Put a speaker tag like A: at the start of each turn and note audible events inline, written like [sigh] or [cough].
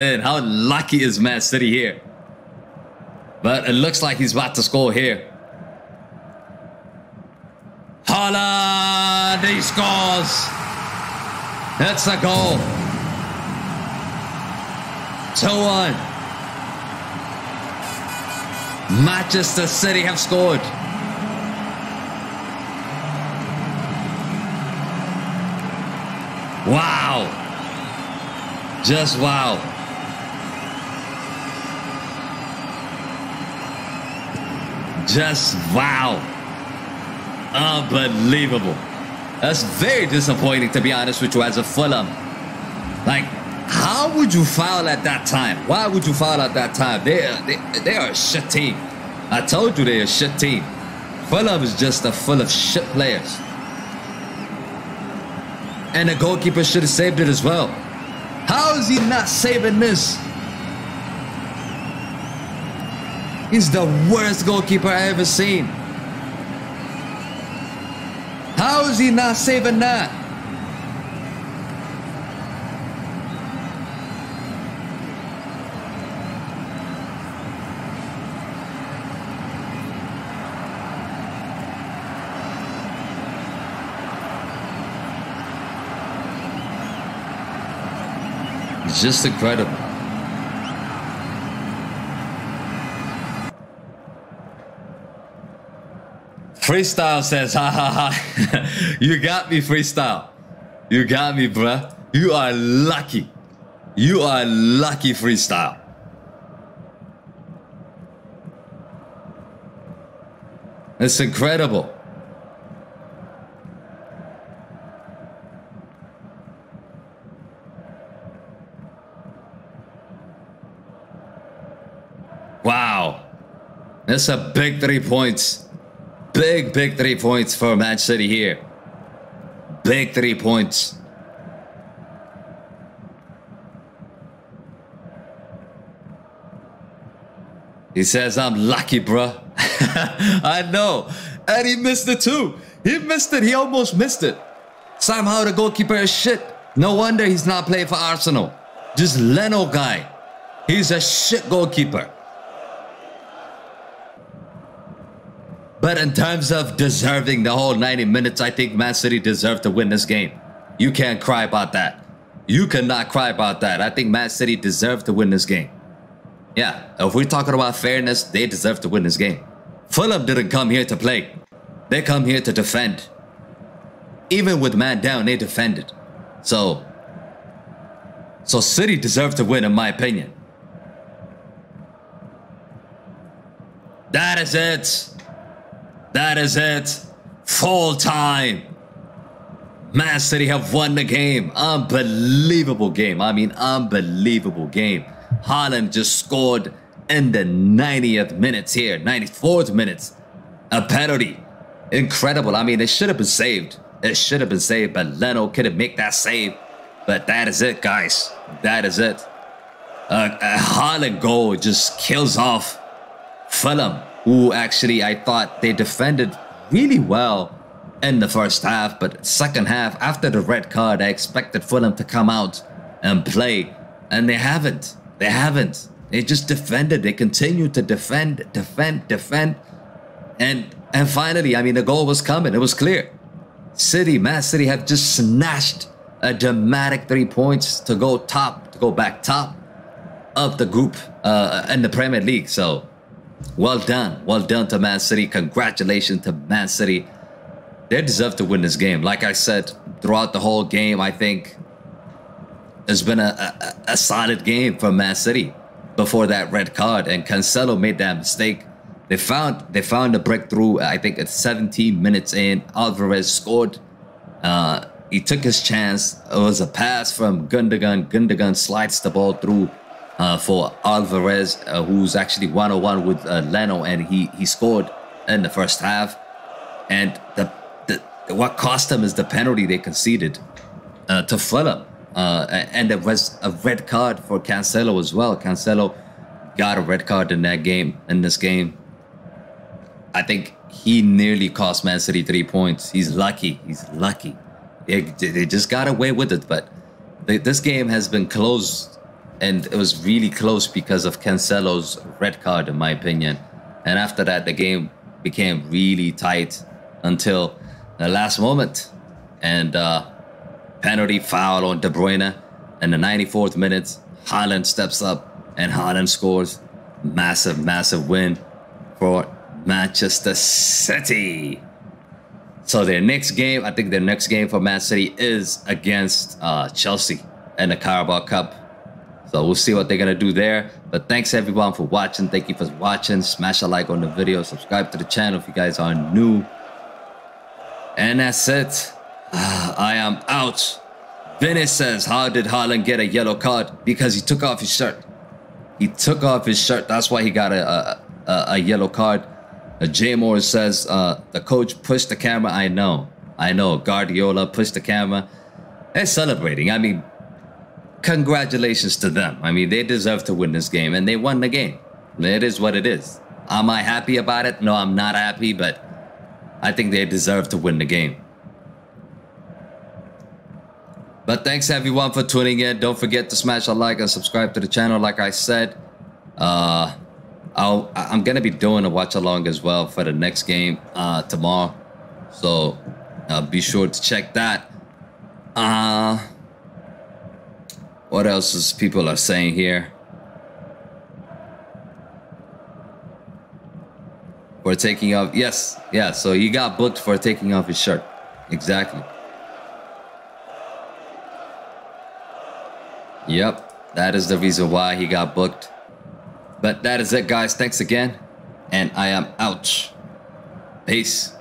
A: And how lucky is Man City here? But it looks like he's about to score here. Haaland, he scores. That's a goal. 2-1. Manchester City have scored. Wow. Just wow. Just wow. Unbelievable. That's very disappointing, to be honest with you, as a Fulham. Like, how would you foul at that time? Why would you foul at that time? They, they, they are a shit team. I told you they're a shit team. Fulham is just a full of shit players. And the goalkeeper should have saved it as well. How is he not saving this? He's the worst goalkeeper I've ever seen. How is he not saving that? It's just incredible. Freestyle says, ha ha ha. [laughs] you got me, freestyle. You got me, bruh. You are lucky. You are lucky, freestyle. It's incredible. Wow. That's a big three points. Big, big three points for Man City here. Big three points. He says, I'm lucky, bruh. [laughs] I know. And he missed it too. He missed it. He almost missed it. Somehow the goalkeeper is shit. No wonder he's not playing for Arsenal. Just Leno guy. He's a shit goalkeeper. But in terms of deserving the whole 90 minutes, I think Man City deserved to win this game. You can't cry about that. You cannot cry about that. I think Man City deserved to win this game. Yeah, if we're talking about fairness, they deserve to win this game. Fulham didn't come here to play. They come here to defend. Even with man down, they defended. So, so City deserved to win, in my opinion. That is it. That is it. Full time. Man City have won the game. Unbelievable game. I mean, unbelievable game. Haaland just scored in the 90th minutes here, 94th minutes. A penalty. Incredible. I mean, it should have been saved. It should have been saved, but Leno couldn't make that save. But that is it, guys. That is it. Uh, a Haaland goal just kills off Fulham, who actually I thought they defended really well in the first half, but second half, after the red card, I expected Fulham to come out and play, and they haven't. They haven't. They just defended. They continued to defend, defend, defend, and and finally, I mean, the goal was coming. It was clear. City, Man City have just snatched a dramatic three points to go top, to go back top of the group uh, in the Premier League. So, well done, well done to Man City. Congratulations to Man City. They deserve to win this game. Like I said, throughout the whole game, I think it's been a, a, a solid game for Man City before that red card, and Cancelo made that mistake. They found they found a breakthrough. I think at 17 minutes in, Alvarez scored. Uh, he took his chance. It was a pass from Gundogan. Gundogan slides the ball through for Alvarez, uh, who's actually one-on-one with uh, Leno, and he he scored in the first half. And the, the what cost them is the penalty they conceded uh, to Fulham, uh, and there was a red card for Cancelo as well. Cancelo got a red card in that game. In this game, I think he nearly cost Man City three points. He's lucky. He's lucky. They, just got away with it, but this game has been close and it was really close because of Cancelo's red card, in my opinion. And after that, the game became really tight until the last moment. And uh, penalty foul on De Bruyne. In the 94th minute, Haaland steps up and Haaland scores. Massive, massive win for Manchester City. So their next game, I think their next game for Man City is against uh, Chelsea in the Carabao Cup. So we'll see what they're gonna do there. But thanks everyone for watching. Thank you for watching. Smash a like on the video. Subscribe to the channel if you guys are new. And that's it. [sighs] I am out. Vinny says, how did Haaland get a yellow card? Because he took off his shirt. He took off his shirt. That's why he got a, a, a, a yellow card. Uh, Jay Moore says, uh, the coach pushed the camera. I know. I know. Guardiola pushed the camera. They're celebrating. I mean, congratulations to them. I mean, they deserve to win this game, and they won the game. It is what it is. Am I happy about it? No, I'm not happy, but I think they deserve to win the game. But thanks everyone for tuning in. Don't forget to smash a like and subscribe to the channel. Like I said, uh, I'll, I'm gonna be doing a watch along as well for the next game uh, tomorrow. So uh, be sure to check that. Uh, what else is people are saying here? For taking off, yes, yeah. So he got booked for taking off his shirt. Exactly. Yep, that is the reason why he got booked. But that is it, guys. Thanks again. And I am out. Peace.